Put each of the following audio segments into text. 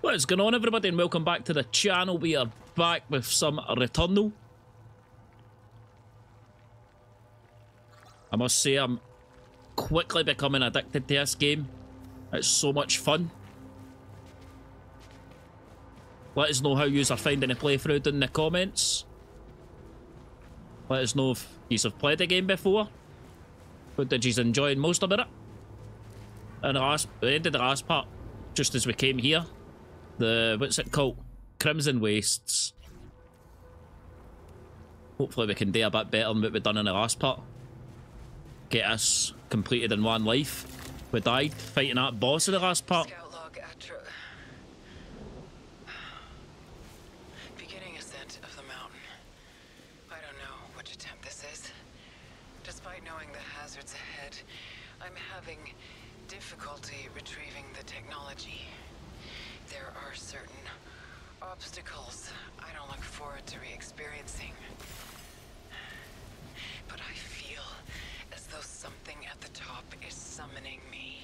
What is going on everybody and welcome back to the channel. We are back with some Returnal. I must say I'm quickly becoming addicted to this game. It's so much fun. Let us know how you are finding the playthrough in the comments. Let us know if you have played the game before. What did you enjoy most about it? And the last, the end of the last part, just as we came here, the, what's it called? Crimson Wastes. Hopefully we can do a bit better than what we've done in the last part. Get us completed in one life. We died fighting that boss in the last part. Scout log Atra. Beginning ascent of the mountain. I don't know which attempt this is. Despite knowing the hazards ahead, I'm having difficulty retrieving the technology. There are certain obstacles I don't look forward to re-experiencing. But I feel as though something at the top is summoning me.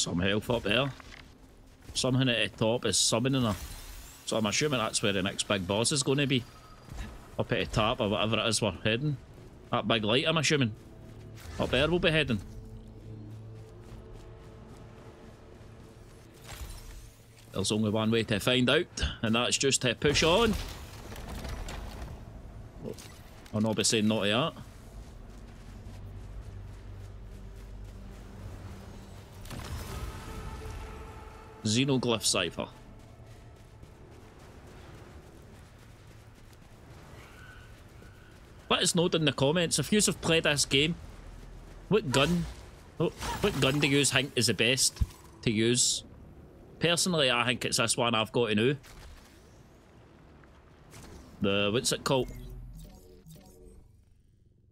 Some health up there. Something at the top is summoning her. So I'm assuming that's where the next big boss is going to be. Up at the top or whatever it is we're heading. That big light, I'm assuming. Up there we'll be heading. There's only one way to find out, and that's just to push on. Oh, I'll not be saying Xenoglyph Cipher. Let us know in the comments if you have played this game. What gun? What gun do you think is the best to use? Personally, I think it's this one I've got to know. The what's it called?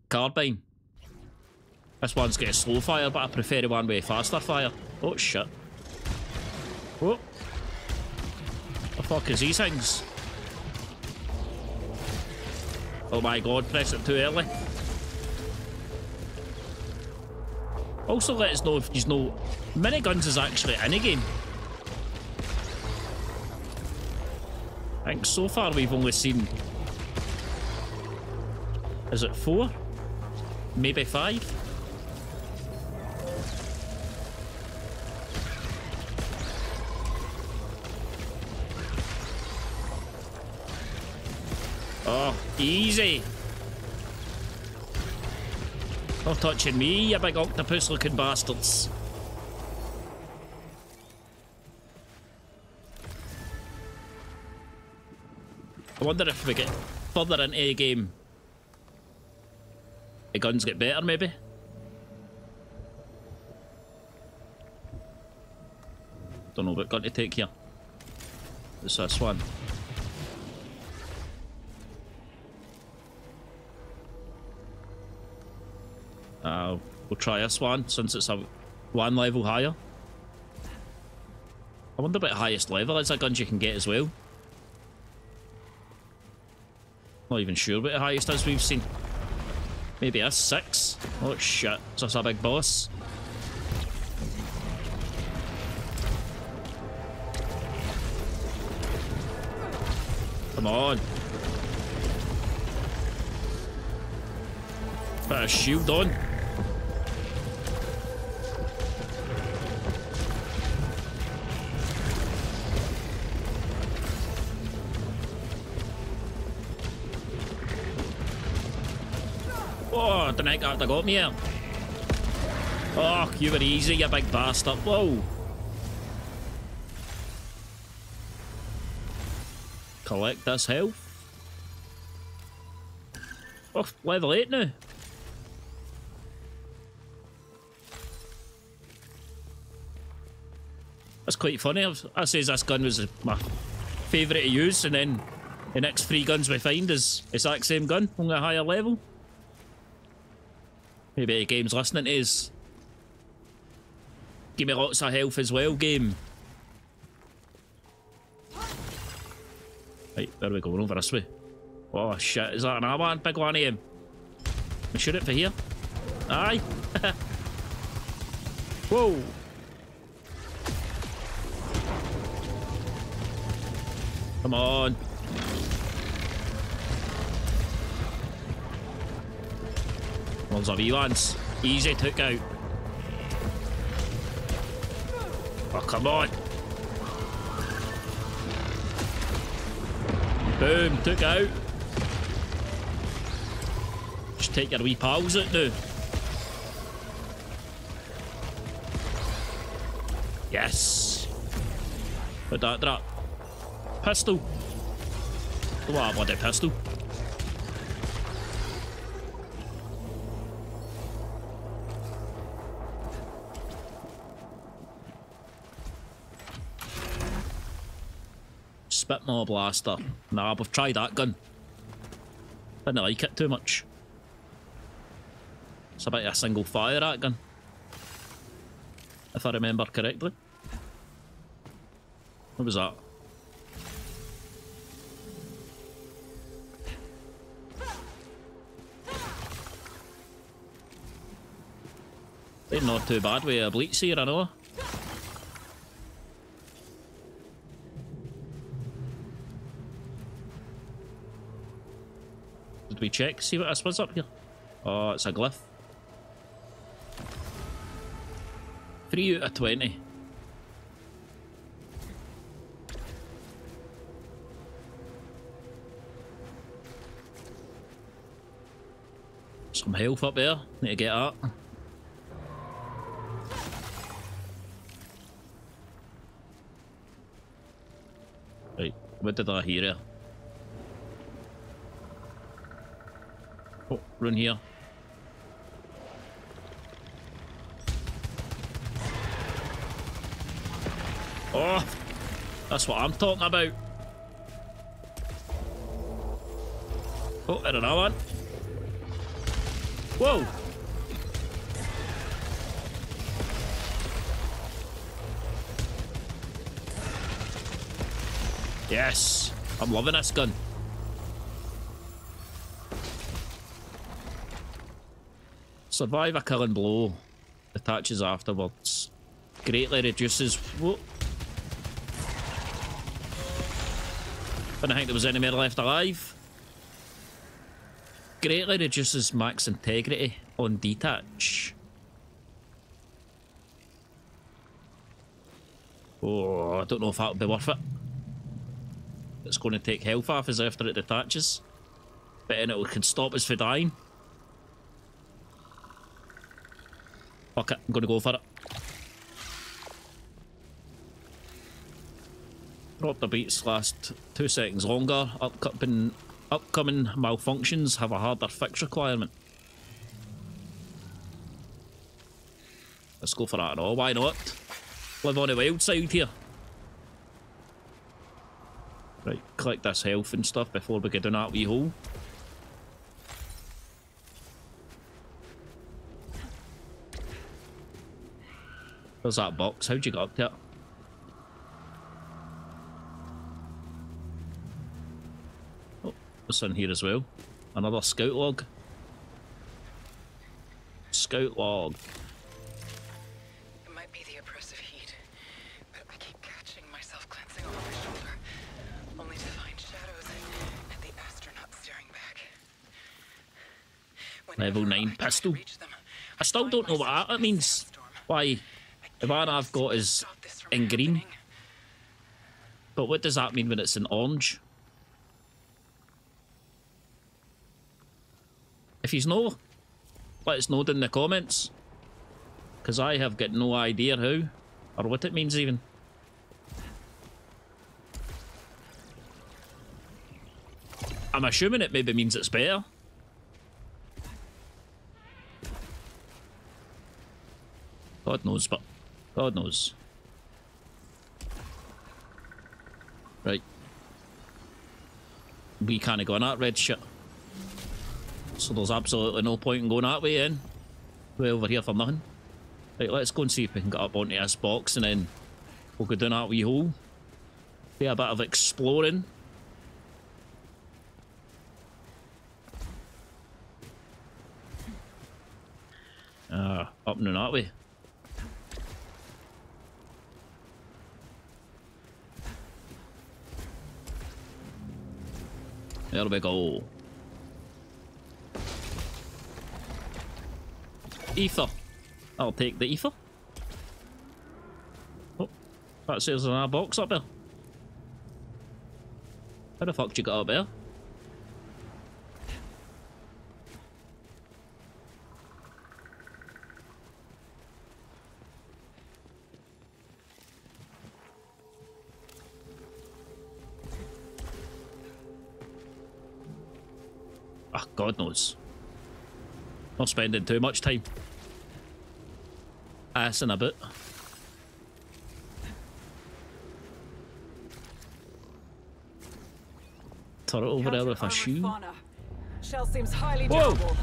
Carbine. This one's got a slow fire, but I prefer the one with faster fire. Oh shit. What? The fuck is these things? Oh my god, press it too early. Also let us know if you know miniguns is actually in the game. I think so far we've only seen is it four? Maybe five? Easy. Not touching me, you big octopus looking bastards. I wonder if we get further into the game. The guns get better, maybe? Don't know what gun to take here. It's this one. Uh, we'll try this one since it's a one level higher. I wonder about highest level is that guns you can get as well. Not even sure what the highest is we've seen. Maybe a six. Oh shit, is this a big boss? Come on. Put a shield on. Oh, the got me here. Oh, you were easy, you big bastard. Whoa. Collect this health. Oh, level 8 now. That's quite funny. I says this gun was my favourite to use, and then the next three guns we find is exact same gun, only a higher level. Maybe the game's listening to us. Give me lots of health as well, game. Right, where we we going over this way. Oh shit, is that another one? Big one of him. We shoot it for here. Aye. Whoa. Come on. Of Evans. Easy took out. Oh, come on. Boom, took out. Just take your wee pals out now. Yes. Put that drop. Pistol. What a bloody pistol. Spitmaw blaster. Nah, we've tried that gun. Didn't like it too much. It's about a single fire that gun. If I remember correctly. What was that? They're not too bad with Obolites here, I know. Did we check, see what this was up here? Oh, it's a glyph. 3 out of 20. Some health up there. Need to get that. Right, what did I hear? Oh, run here. Oh, that's what I'm talking about. Oh, I don't know one. Whoa. Yes, I'm loving this gun. Survive a killing blow. Attaches afterwards. Greatly reduces. Whoa. Didn't think there was any more left alive. Greatly reduces max integrity on detach. Oh, I don't know if that'll be worth it. It's going to take health off us after it detaches. But then it can stop us from dying. Fuck it, I'm going to go for it. Drop the beats last two seconds longer. Upcoming, upcoming malfunctions have a harder fix requirement. Let's go for that and all. Why not? Live on the wild side here. Right, collect this health and stuff before we get down that wee hole. There's that box. How'd you get up to it? Oh, what's in here as well? Another scout log. Scout log. It might be the oppressive heat, but I keep catching myself glancing over my shoulder, only to find shadows and the astronaut staring back. Level 9 I pistol. reach them, I still don't know what that means. Why? The one I've got is in green. But what does that mean when it's in orange? If he's no, let us know in the comments. Because I have got no idea how or what it means even. I'm assuming it maybe means it's better. God knows, but God knows. Right. We can't go on that red shit. So there's absolutely no point in going that way in. We're over here for nothing. Right, let's go and see if we can get up onto this box and then we'll go down that wee hole. Be a bit of exploring. Ah, up and that way. There we go. Ether. I'll take the ether. Oh, that says our box up there. How the fuck did you get up there? Knows. Not spending too much time. Assing a bit. Turret over there with a shoe. Shell seems highly Whoa. durable.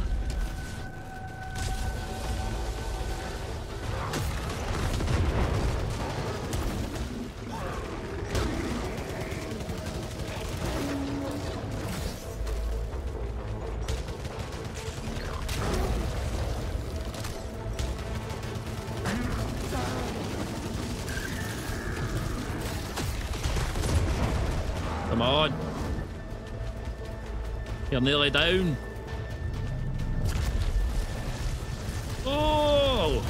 Come on. You're nearly down. Oh,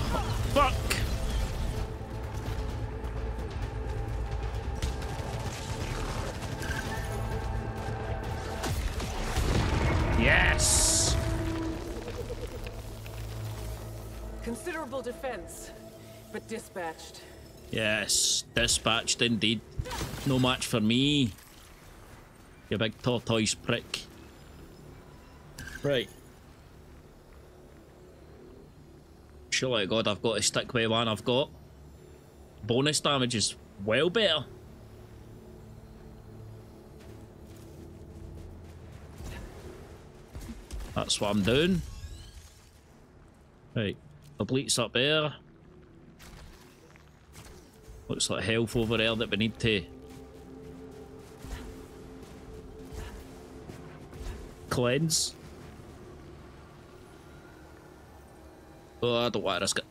fuck. Yes. Considerable defense, but dispatched. Yes, dispatched indeed. No match for me. You big tortoise prick. Right. Surely God I've got to stick with one I've got. Bonus damage is well better. That's what I'm doing. Right. Obolites up there. Looks like health over there that we need to cleanse. Oh, the want to.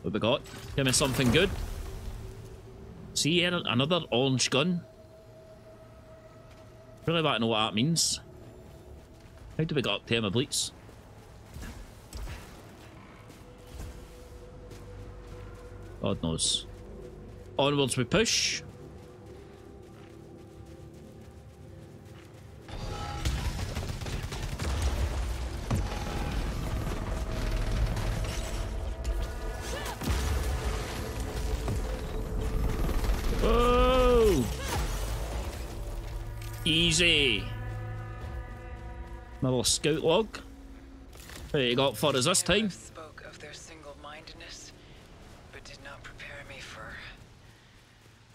What we got? Give me something good. See another orange gun. Really want to know what that means. How do we get up to Emma Bleats? God knows. Onwards we push. Easy. Another scout log. What you got for us this time? Caleb spoke of their single-mindedness, but did not prepare me for.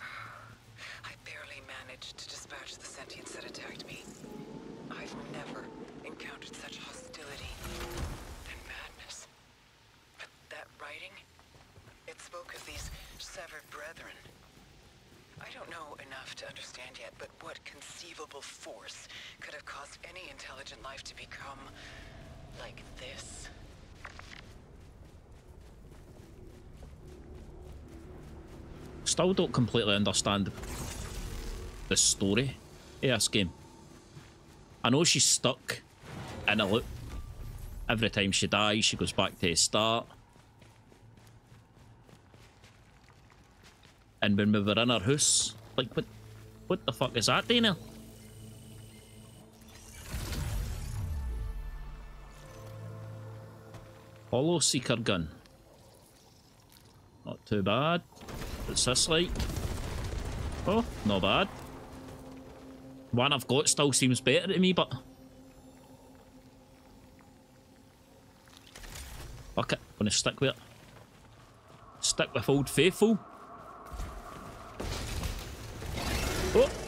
I barely managed to dispatch the sentients that attacked me. I've never encountered such hostility and madness. But that writing, it spoke of these severed brethren. I don't know enough to understand yet, but what conceivable force could have caused any intelligent life to become like this? Still don't completely understand the story of this game. I know she's stuck in a loop. Every time she dies, she goes back to the start. And when we were in her house, like, what, what the fuck is that, Dana? Hollow Seeker gun. Not too bad. What's this like? Oh, not bad. One I've got still seems better to me, but... Fuck it, gonna stick with it. Stick with Old Faithful. Oh!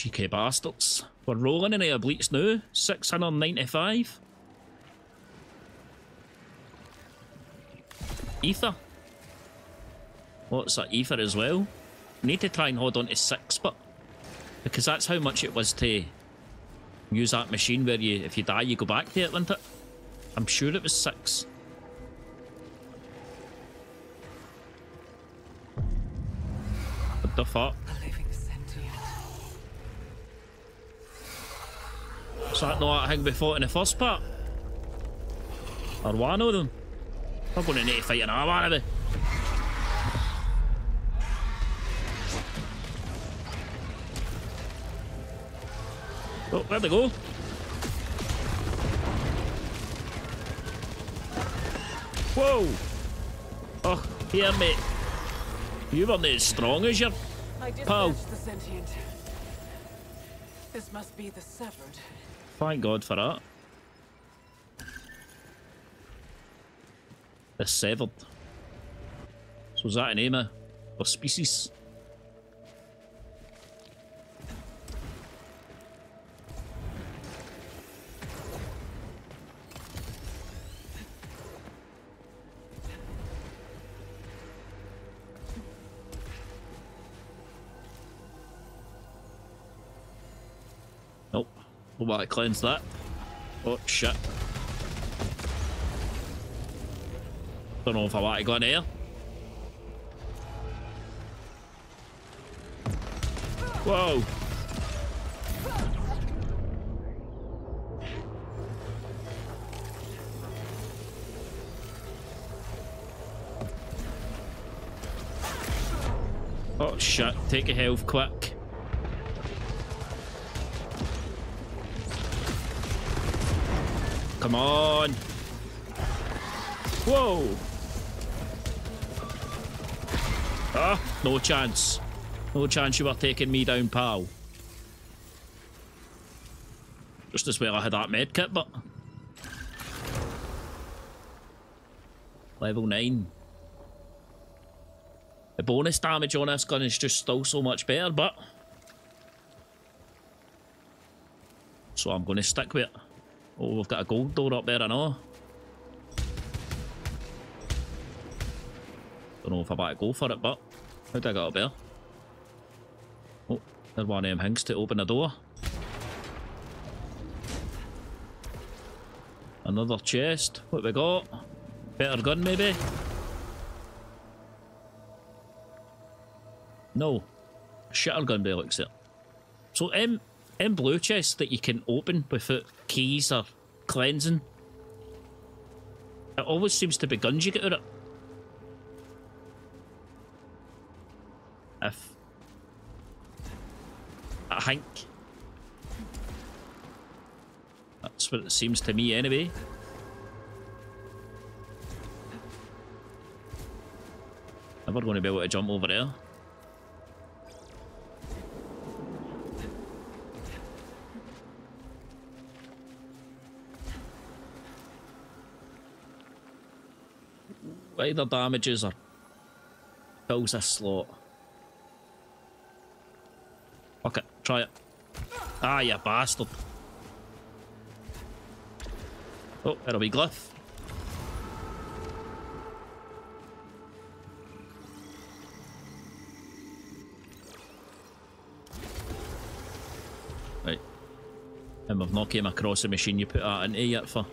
Cheeky bastards. We're rolling in Obolites now. 695. Ether. What's that ether as well? Need to try and hold on to six, but Because that's how much it was to use that machine where you, if you die, you go back to it, wasn't it? I'm sure it was six. What the fuck? A living sentient. Is that not that thing we fought in the first part? Or one of them? I'm going to need to fight another one of them. Oh, where'd they go? Whoa! Oh, here, mate. You weren't as strong as your... I dispatched the sentient. This must be the severed. Thank God for that. The severed. So is that a name of a species? We'll want cleanse that. Oh, shit. Don't know if I want to go in here. Whoa. Oh shit, take your health quick. Come on. Whoa. Ah, no chance. No chance you were taking me down, pal. Just as well I had that med kit, but... Level 9. The bonus damage on this gun is just still so much better, but... So I'm going to stick with it. Oh, we've got a gold door up there, I know. Don't know if I better go for it, but how I get up there? Oh, there's one of them hinks to open the door. Another chest. What we got? Better gun, maybe? No. Shitter gun by looks it. So, M, M blue chests that you can open without keys or cleansing. It always seems to be guns you get out of. If I think that's what it seems to me anyway. Never going to be able to jump over there. Either damages or kills a slot. Fuck it, try it. Ah, you bastard. Oh, there'll be glyph. Right. And we've not came across the machine you put that into yet for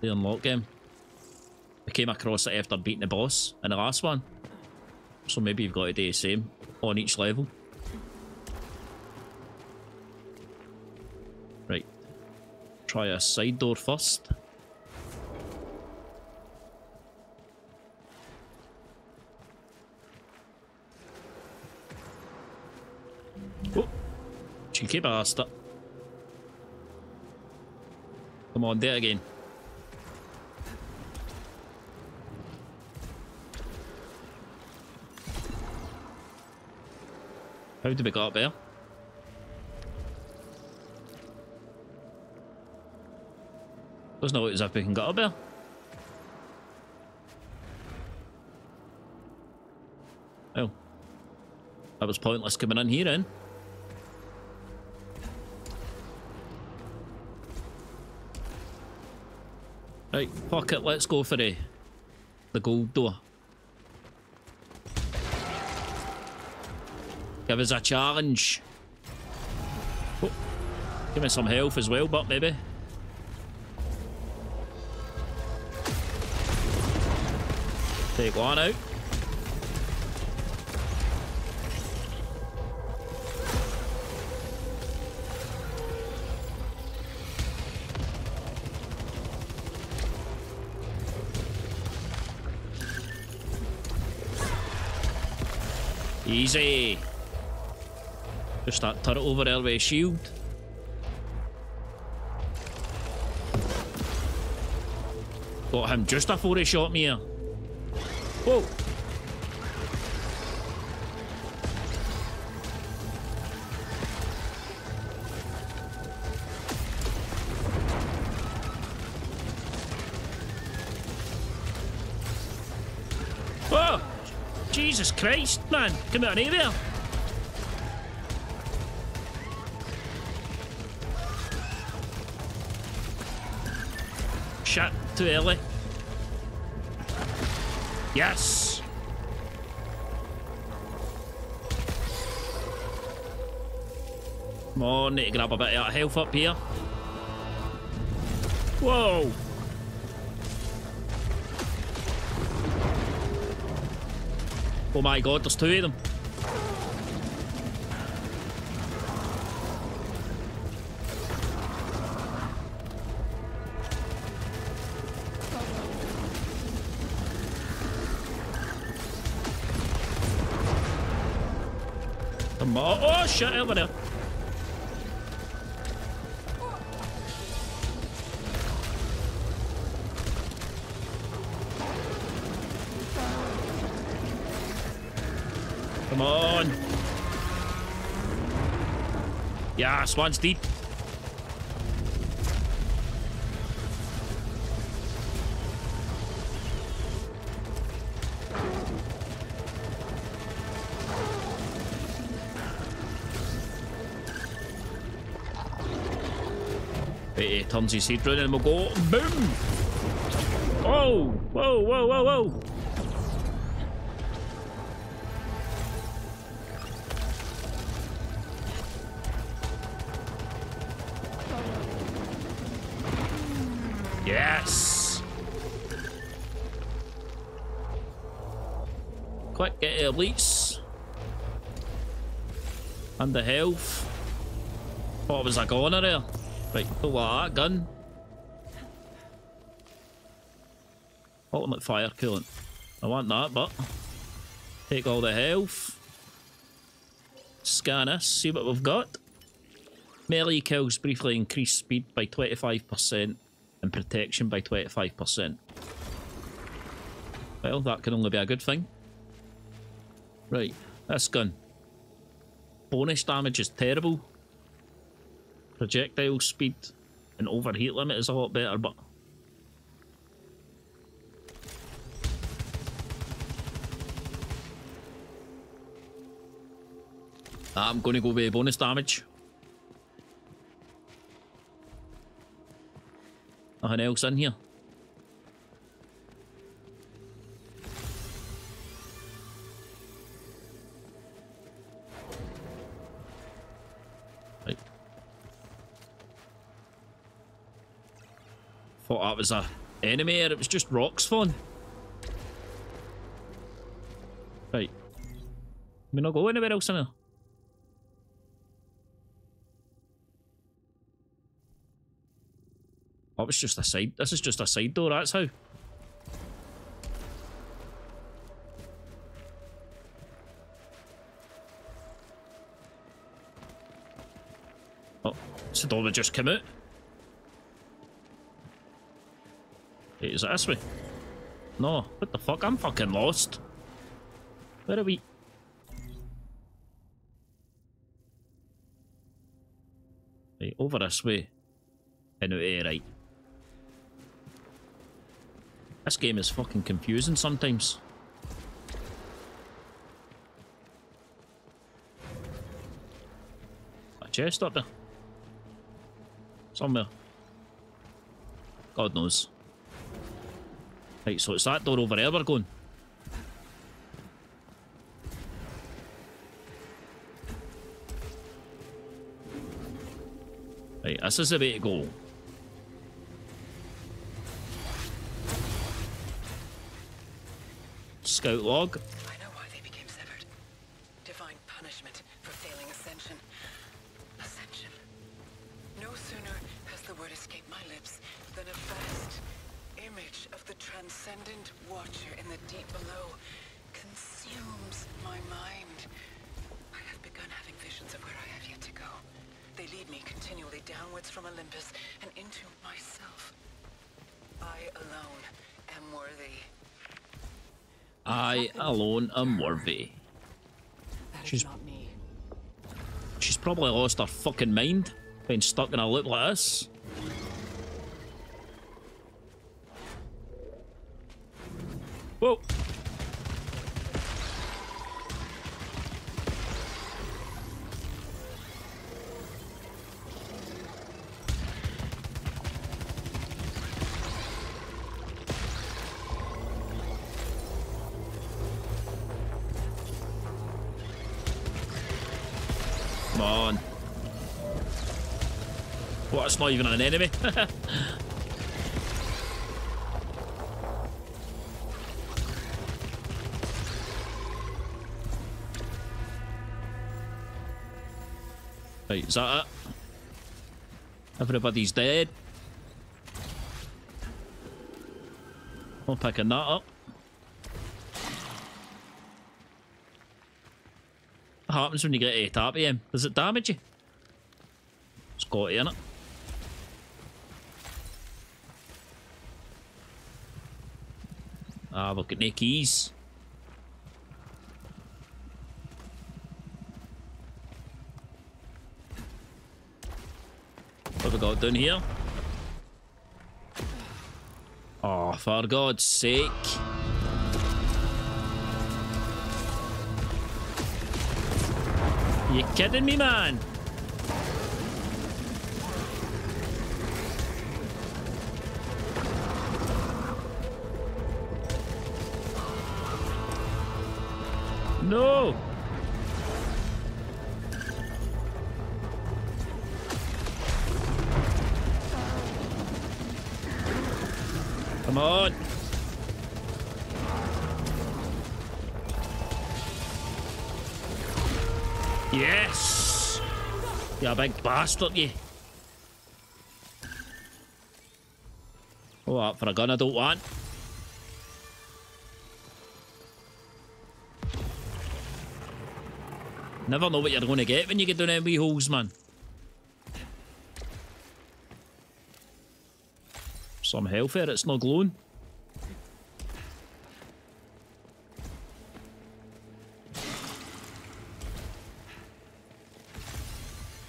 the unlock game. Came across it after beating the boss in the last one. So maybe you've got to do the same on each level. Right. Try a side door first. Oh, cheeky bastard. Come on, there again. How did we get up there? Doesn't look as if we can get up there. Oh. That was pointless coming in here then. Right, fuck it, let's go for the, the gold door. Give us a challenge. Oh, give me some health as well, but maybe. Take one out. Easy. Just that turret over there with a shield. Got him just before he shot me here. Whoa. Jesus Christ, man! Come out of! Too early. Yes! Come on, need to grab a bit of health up here. Whoa! Oh my god, there's two of them. Oh, shit, over. Come on. Yes, one's deep. He turns his head round and we'll go boom! Oh! Whoa, whoa, whoa, whoa! Yes! Quick, get your elites. And the health. What was I going there? Right, pull that gun. Ultimate fire coolant. I want that, but take all the health. Scan us, see what we've got. Melee kills briefly increase speed by 25% and protection by 25%. Well, that can only be a good thing. Right, this gun. Bonus damage is terrible. Projectile speed and overheat limit is a lot better, but... I'm going to go with bonus damage. Nothing else in here. Thought that was a enemy or it was just rocks fun. Right. We not go anywhere else in here. Oh, it's just a side. This is just a side door, that's how. Oh, it's the door that just came out. Wait, is it this way? No, what the fuck? I'm fucking lost. Where are we? Right, over this way. And out here, right. This game is fucking confusing sometimes. A chest up there. Somewhere. God knows. Right, so it's that door over there we're going. Right, this is the way to go. Scout log. Alone am worthy. She's- not me. She's probably lost her fucking mind, being stuck in a loop like this. Whoa! What, it's not even an enemy? right, is that it? Everybody's dead. I'm picking that up. What happens when you get a tap him? Does it damage you? It's in it. Ah, look at keys. What have we got down here? Oh, for God's sake. You kidding me, man? No! Come on! Yes! You're a big bastard, you. Oh, up for a gun I don't want. Never know what you're going to get when you get down them wee holes, man. Some health there, it's not glowing.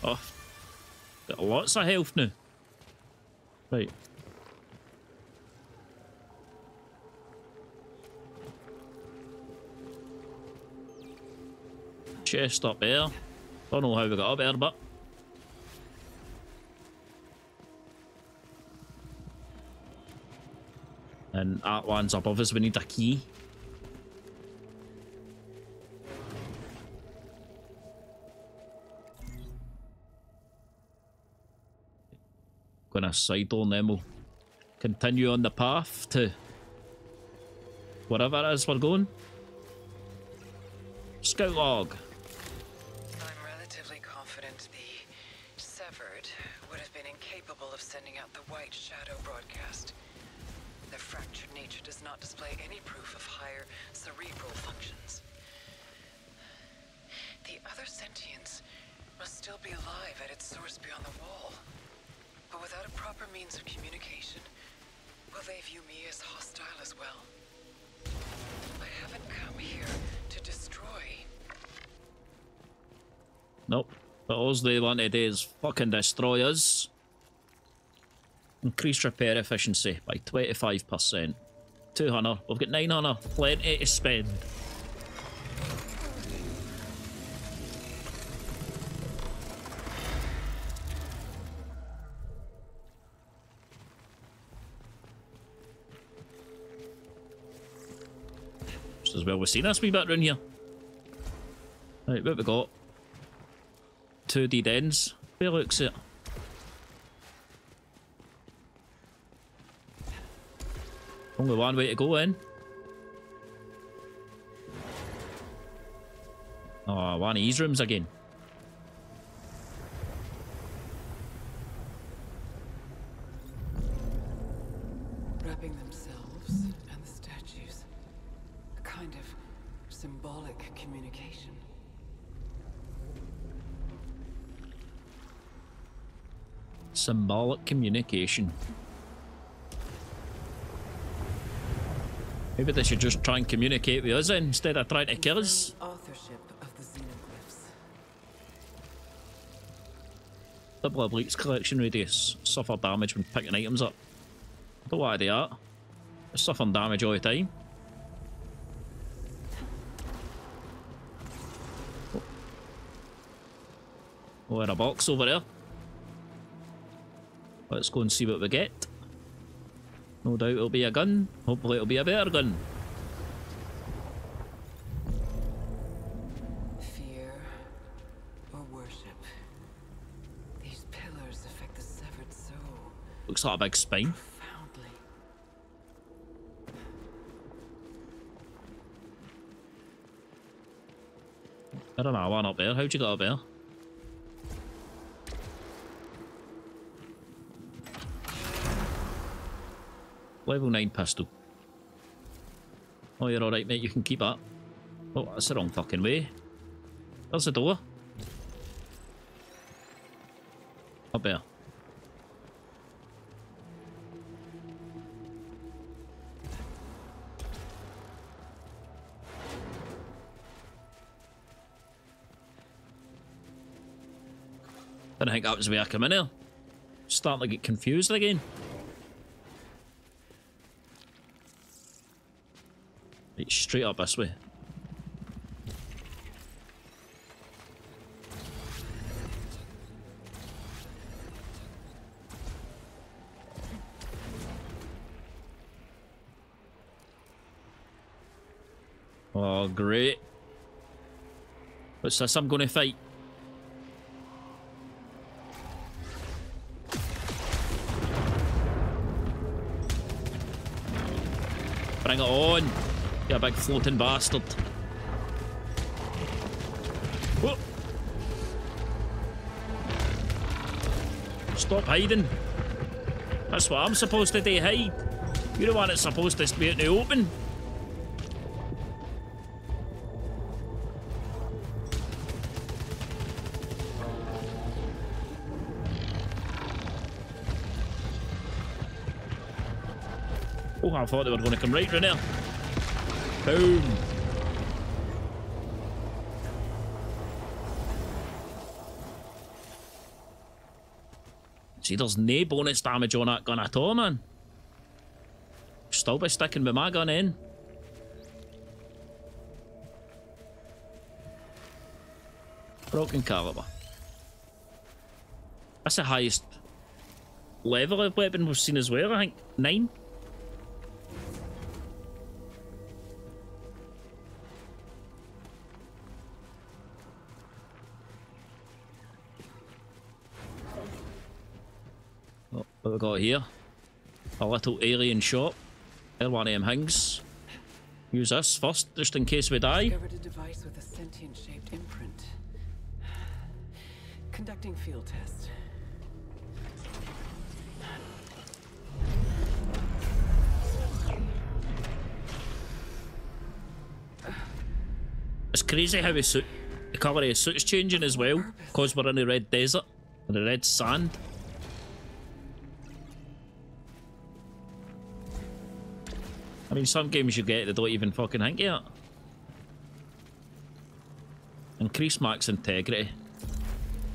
Oh, got lots of health now. Right. Chest up there. Don't know how we got up there, but. And that one's up above us, we need a key. Gonna side on them, we'll continue on the path to wherever it is we're going. Scout log. White Shadow broadcast. Their fractured nature does not display any proof of higher cerebral functions. The other sentience must still be alive at its source beyond the wall. But without a proper means of communication, will they view me as hostile as well? I haven't come here to destroy. Nope. But all they want to is fucking destroy us. Increase repair efficiency by 25%. 200. We've got 900. Plenty to spend. Just as well we've seen this wee bit round here. Right, what we got? Two dead ends. Where looks it? Only one way to go in. Oh, one of these rooms again. Wrapping themselves and the statues. A kind of symbolic communication. Symbolic communication. Maybe they should just try and communicate with us instead of trying to kill us. Authorship of the xenoglyphs. Double Obolites collection radius. Suffer damage when picking items up. I don't know why they are. They're suffering damage all the time. Oh, oh and a box over there. Let's go and see what we get. No doubt it'll be a gun. Hopefully it'll be a better gun. Fear or worship. These pillars affect the severed soul Looks like a big spine. profoundly. I don't know, one up there. How'd you get up there? Level 9 pistol. Oh, you're alright, mate. You can keep that. Oh, that's the wrong fucking way. There's the door. Up there. Didn't think that was the way I come in here. Starting to get confused again. Straight up this way. Oh, great. What's this I'm going to fight? You big floating bastard. Whoa. Stop hiding. That's what I'm supposed to do, hide. You're the one that's supposed to be out in the open. Oh, I thought they were going to come right round there. Boom. See, there's no bonus damage on that gun at all, man. Still be sticking with my gun in. Broken caliber. That's the highest level of weapon we've seen as well, I think. Nine? What we got here? A little alien shop. There one of them things. Use this first, just in case we die. Discovered a device with a sentient shaped imprint. Conducting field test. It's crazy how his suit, the colour of his suit's changing as well, because we're in the red desert, the red sand. I mean, some games you get, they don't even fucking think it. Increase max integrity.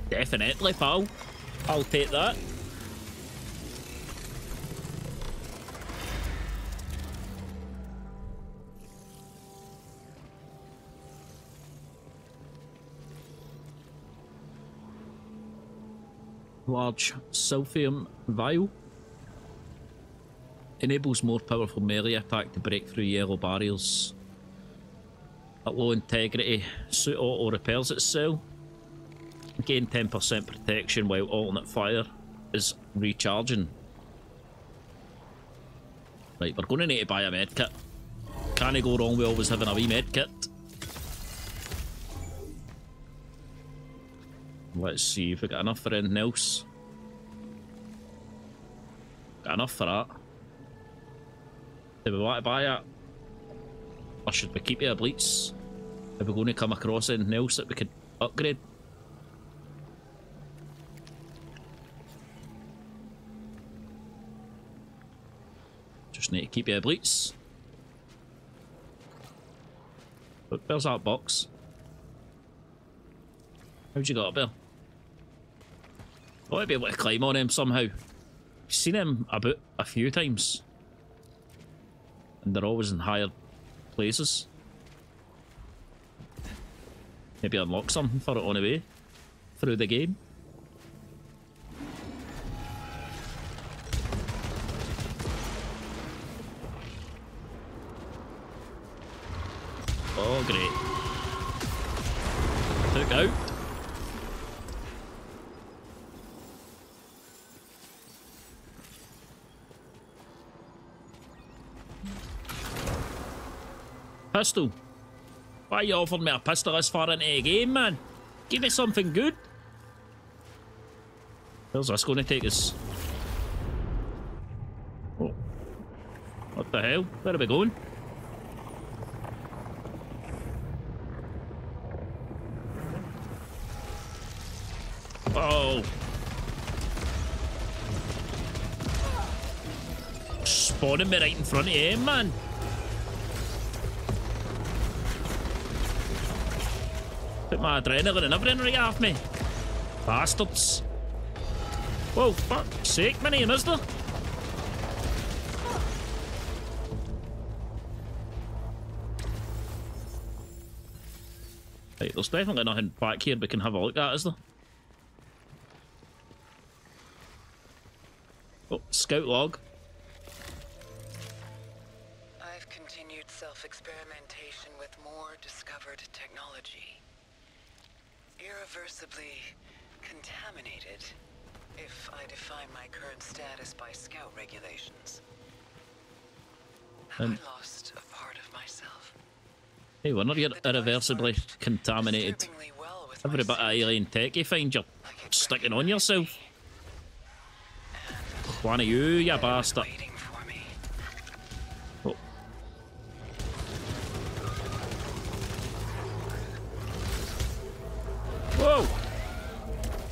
Definitely, pal. I'll take that. Large silphium vial. Enables more powerful melee attack to break through yellow barriers. At low integrity, suit auto repairs itself. Gain 10% protection while alternate fire is recharging. Right, we're going to need to buy a med kit. Can't go wrong with always having a wee med kit. Let's see if we got enough for anything else. Got enough for that. Do we want to buy it? Or should we keep it a bleach? Are we going to come across anything else that we could upgrade? Just need to keep you a bleach. But where's that box? How'd you got up there? I might be able to climb on him somehow. I've seen him about a few times. And they're always in higher places. Maybe unlock something for it on the way through the game. Oh, great. Took out. Pistol. Why you offered me a pistol this far into the game, man? Give me something good. Where's this going to take us? Oh. What the hell? Where are we going? Oh. Spawning me right in front of him, man. My adrenaline and everything right off me. Bastards. Whoa, fuck's sake, my name is there? Right, there's definitely nothing back here we can have a look at, is there? Oh, scout log. I've continued self-experimentation with more discovered technology. Irreversibly contaminated, if I define my current status by scout regulations. And- I lost a part of myself? Hey, we're not yet irreversibly contaminated. well Every bit of alien tech you find, you're sticking on yourself. One of you, you and it was bastard. waiting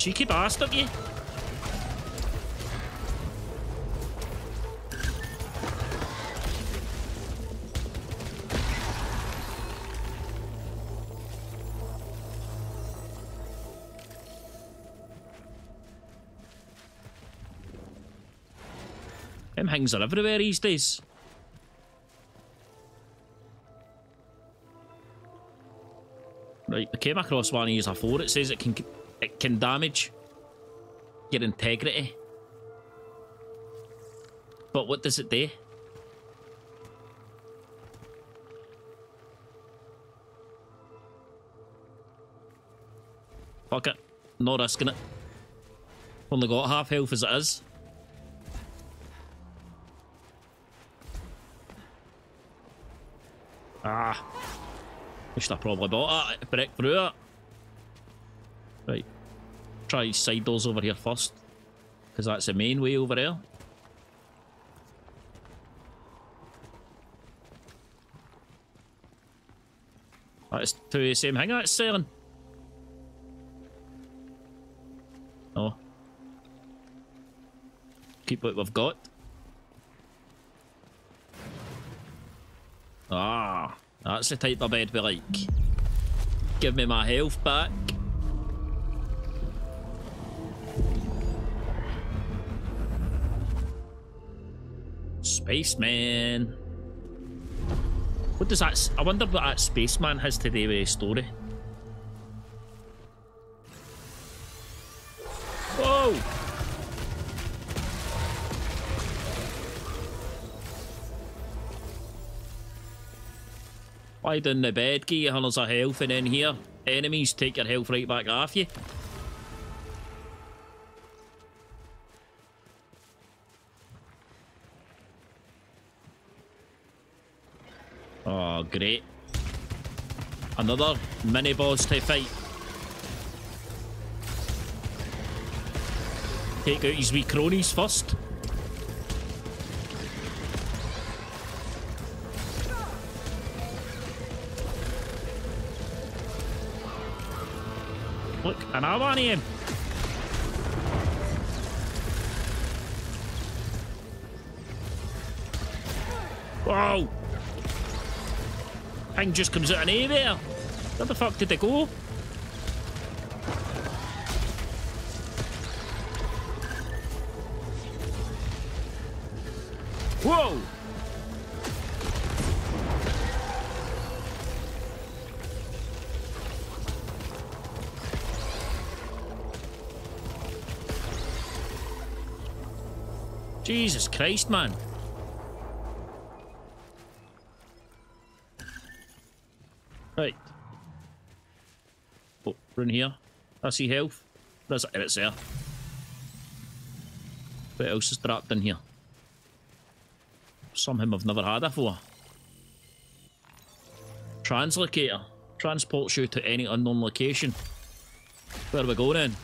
Cheeky bastard, you. Them things are everywhere these days. Right, I came across one of these before. It says it can it can damage your integrity. But what does it do? Fuck it. Not risking it. Only got half health as it is. Ah. I probably bought it, break through it. Right. Try side doors over here first. Because that's the main way over there. That's two the same thing that's selling. Oh. Keep what we've got. Ah, that's the type of bed we like. Give me my health back. Spaceman. What does that... I wonder what that spaceman has to do with the story. Whoa! Lie down the bed, get your hundreds of health, and then here, enemies take your health right back off you. Great. Another mini boss to fight. Take out his wee cronies first. Look, an arm on him. Whoa! Thing just comes out of nowhere. Where the fuck did they go? Whoa! Jesus Christ, man. Right. Oh, we're in here. I see health. There's it's there. What else is trapped in here? Something I've never had before. Translocator. Transports you to any unknown location. Where are we going then?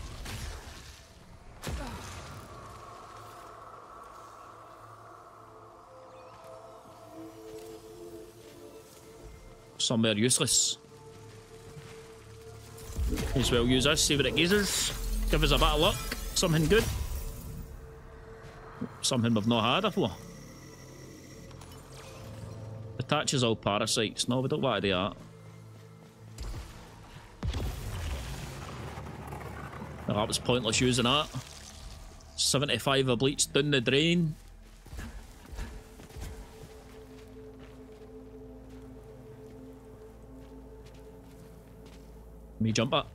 Somewhere useless. As well use this, see what it gives us. Give us a bit of luck. Something good. Something we've not had before. Attaches all parasites. No, we don't want to do that. Oh, that was pointless using that. 75 of bleach down the drain. Me jump up.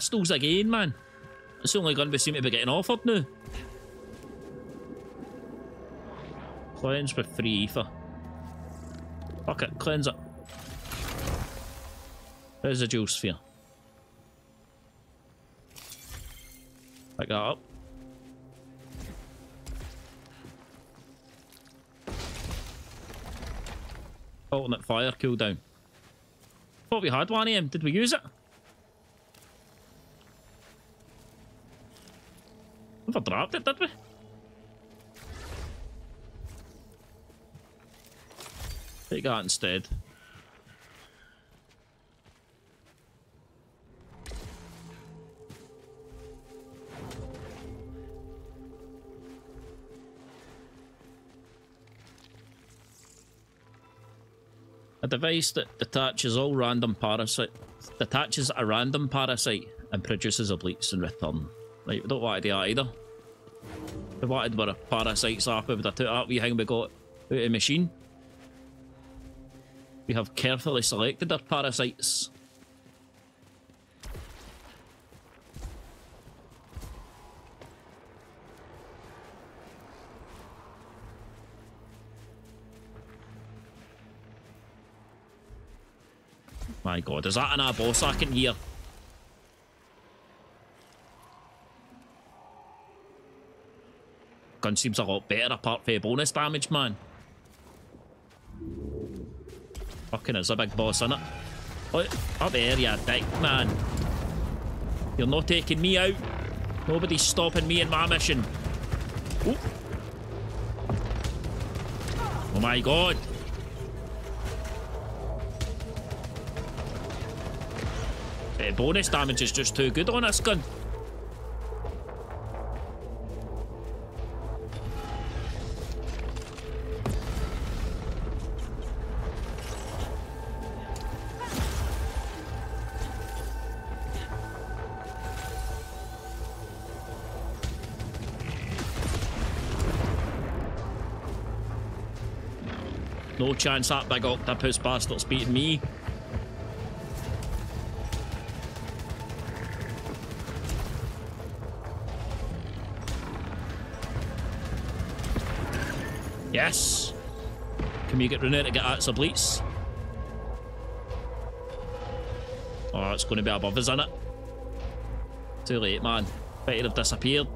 Pistols again, man. It's the only gun we seem to be getting offered now. Cleanse with free ether. Fuck it, cleanse it. Residual sphere. Pick that up. Alternate fire cooldown. Thought we had one of them. Did we use it? It, did we? Take that instead. A device that detaches all random parasite detaches a random parasite and produces a bleach in return. Right, we don't want to do that either. We wanted where parasites are, we would have took that wee thing we got out of the machine. We have carefully selected our parasites. My god, is that an our boss I can hear? Gun seems a lot better apart from bonus damage, man. Fucking is a big boss, innit? Oh, up there, you dick, man. You're not taking me out. Nobody's stopping me in my mission. Ooh. Oh my god. The bonus damage is just too good on this gun. No chance that big octopus bastard's beating me. Yes! Can we get Renee to get out of bleach? Oh, it's going to be above us, isn't it? Too late, man. Better have disappeared.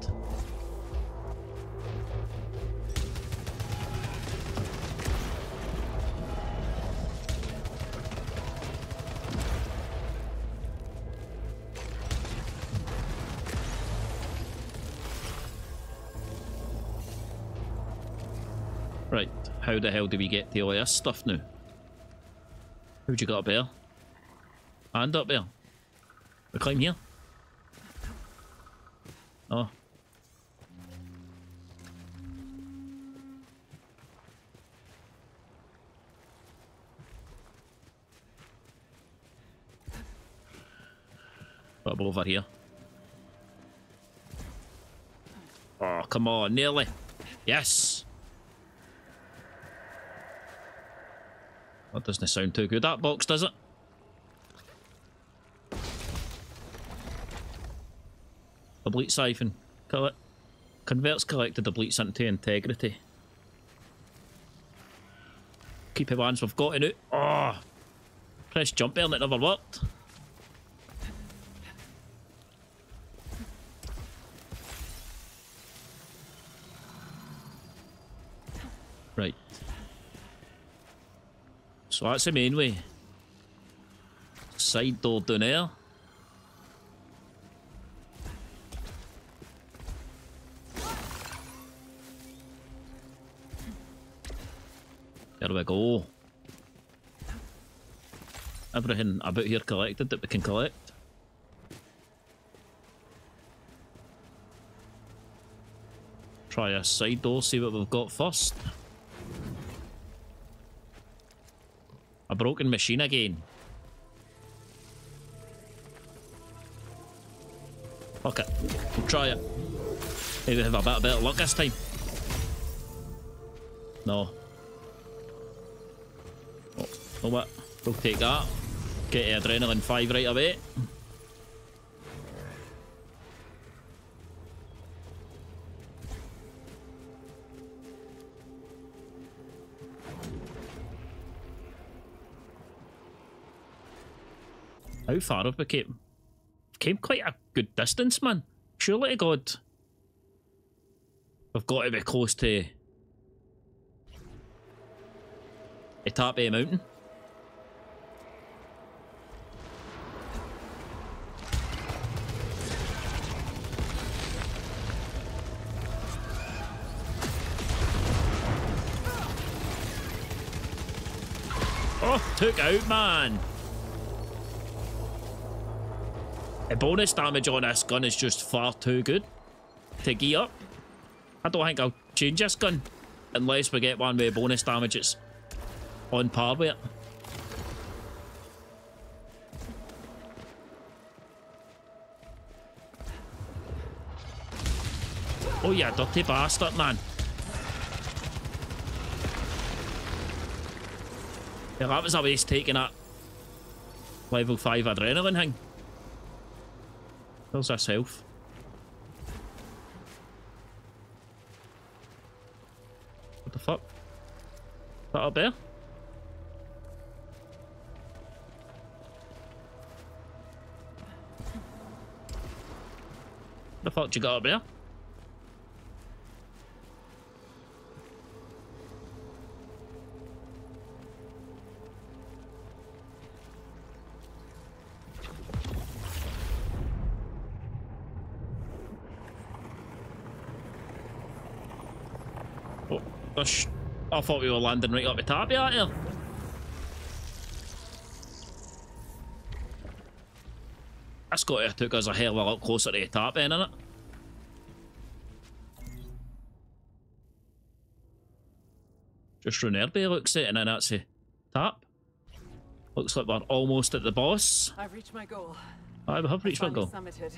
How the hell do we get to all this stuff now? Who'd you got up there? And up there. We climb here? Oh. Up over here. Oh, come on, nearly. Yes. That doesn't sound too good, that box, does it? Bleach siphon. Coll converts collected bleach into integrity. Keep it once we've got it. Oh! Press jump there it never worked. So that's the main way. Side door down there. There we go. Everything about here collected that we can collect. Try a side door, see what we've got first. Broken machine again. Fuck it. We'll try it. Maybe have a bit better luck this time. No. Oh, oh what? We'll take that. Get adrenaline 5 right away. How far have we came? Came quite a good distance, man. Surely to God. We've got to be close to... Etape Mountain. Oh, took out, man. The bonus damage on this gun is just far too good to gear up. I don't think I'll change this gun unless we get one with bonus damage it's on par with it. Oh yeah, dirty bastard, man. Yeah, that was a waste taking that level 5 adrenaline thing. Where's health? What the fuck? Is that up there? The fuck you got up there? Oh, gosh. I thought we were landing right up the top of here. That's got to have took us a hell of a lot closer to the top end, innit? Just there by looks it, and then that's the top. Looks like we're almost at the boss. I've reached my goal. I have reached my goal. Summited.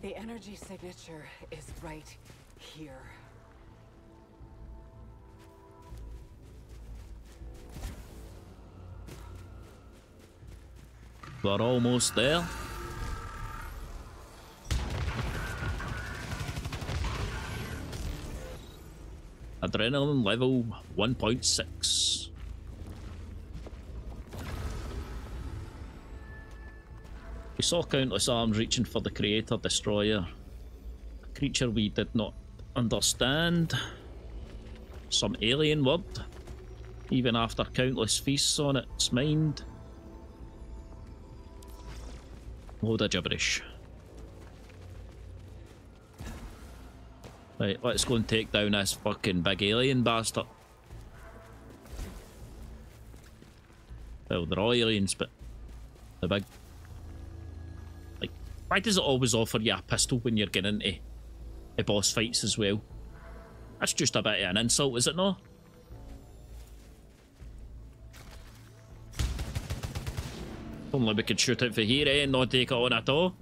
The energy signature is right here. We're almost there. Adrenaline level 1.6. We saw countless arms reaching for the Creator Destroyer. A creature we did not understand. Some alien word. Even after countless feasts on its mind. Of gibberish. Right, let's go and take down this fucking big alien bastard. Well, they're all aliens, but the big... Like, why does it always offer you a pistol when you're getting into boss fights as well? That's just a bit of an insult, is it not? Only we could shoot it for here, eh, and not take it on at all.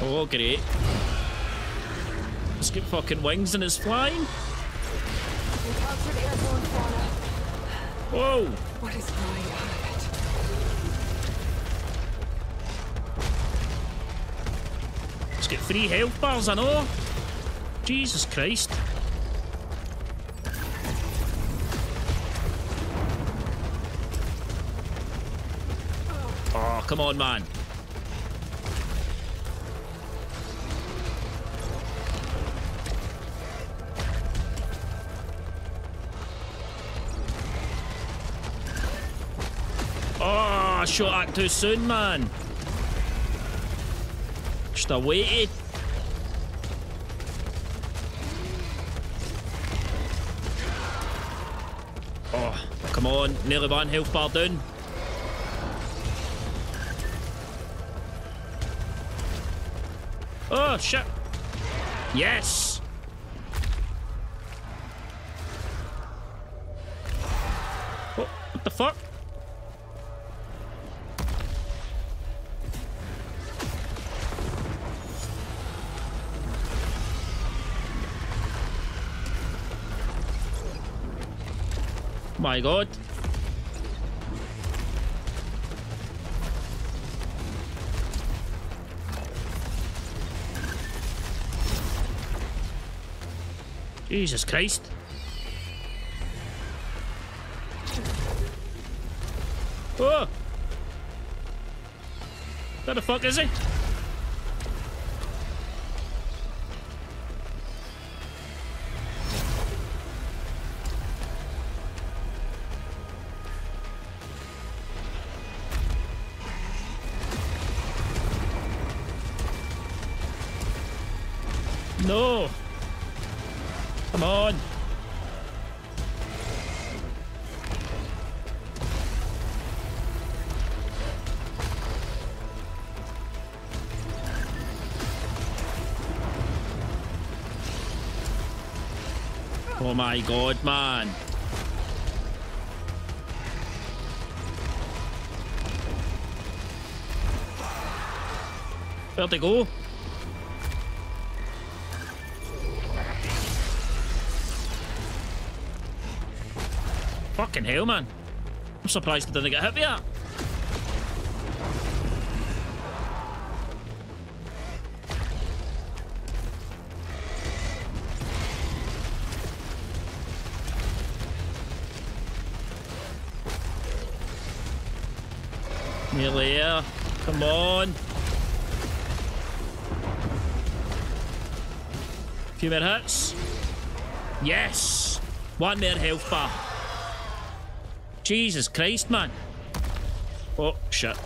Oh, great. It's got fucking wings and it's flying. Encountered airborne fauna. Whoa! What is growing out got three health bars, I know. Jesus Christ. Oh, come on, man. Oh, I shot that too soon, man. Just I waited. Oh, come on. Nearly one health bar down. Oh, shit. Yes. Oh my god. Jesus Christ. Oh! Where the fuck is he? My god, man. Where'd they go? Fucking hell, man. I'm surprised I didn't get hit with that. Nearly. Come on. A Few more hits. Yes. One more health bar. Jesus Christ, man. Oh, shit.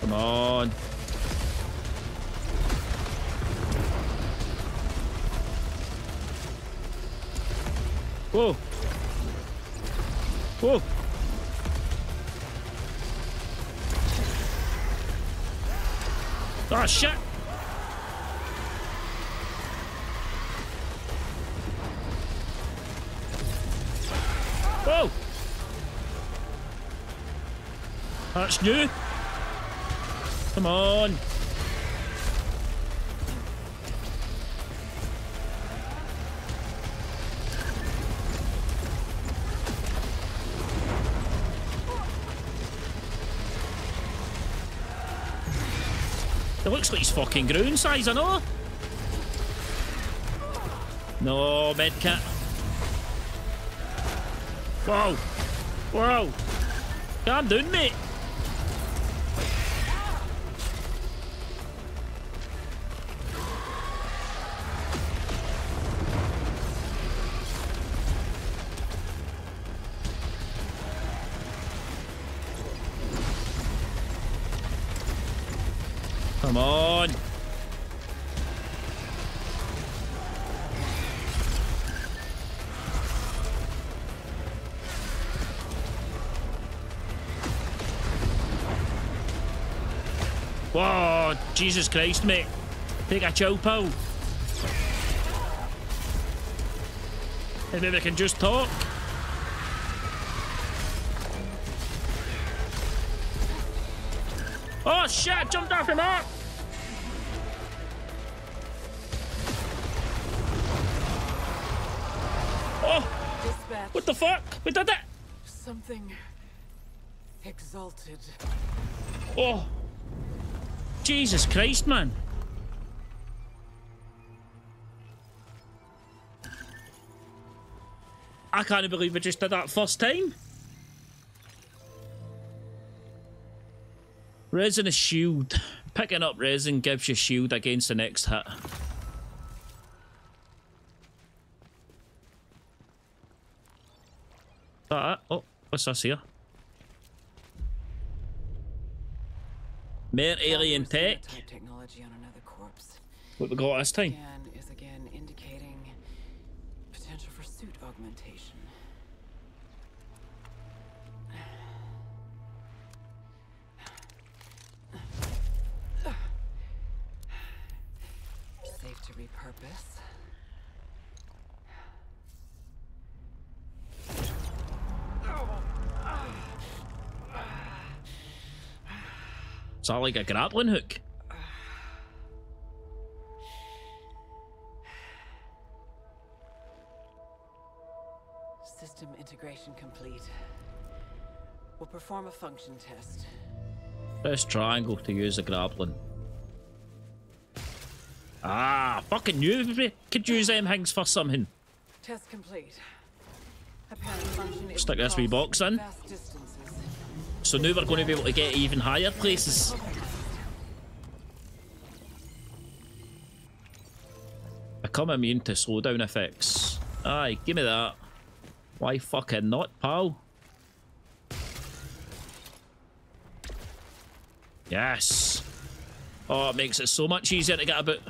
Come on. Whoa. Whoa. Oh, shit. Whoa! That's new. Come on. Fucking ground size, I know. No, medkit. Whoa! Whoa! Calm down, mate! Come on. Whoa, Jesus Christ, mate. Take a pill. And maybe I can just talk. Oh shit, I jumped off him up! What the fuck? We did it! Something exalted. Oh. Jesus Christ, man. I can't believe I just did that first time. Resin is shield. Picking up resin gives you shield against the next hit. That? Oh, what's this here? More er alien tech. Technology on another corpse. What we got this time? Scan is again indicating potential for suit augmentation. Safe to repurpose. Is that like a grappling hook? System integration complete. We'll perform a function test. Press triangle to use the grappling. Ah, fucking knew we could use them things for something. Test complete. Stick this wee box in. So now we're going to be able to get even higher places. Become immune to slowdown effects. Aye, give me that. Why fucking not, pal? Yes. Oh, it makes it so much easier to get about.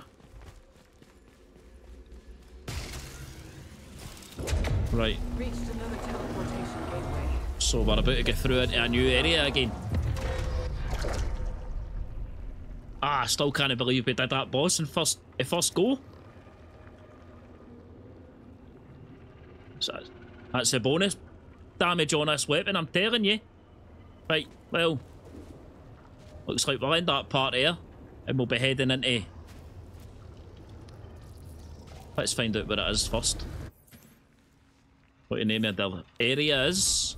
Right. So we're about to get through into a new area again. Ah, I still can't believe we did that boss in first, in first go. So, that's a bonus damage on this weapon, I'm telling you. Right, well, looks like we'll end that part here, and we'll be heading into... Let's find out where it is first. What the name of the area is.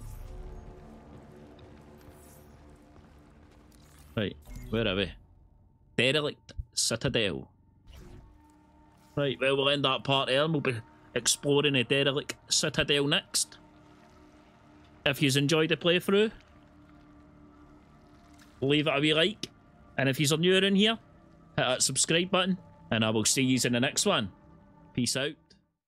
Right, where are we? Derelict Citadel. Right, well, we'll end that part there and we'll be exploring a Derelict Citadel next. If you've enjoyed the playthrough, leave it a wee like. And if you're new in here, hit that subscribe button. And I will see you in the next one. Peace out.